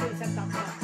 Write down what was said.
有点像脏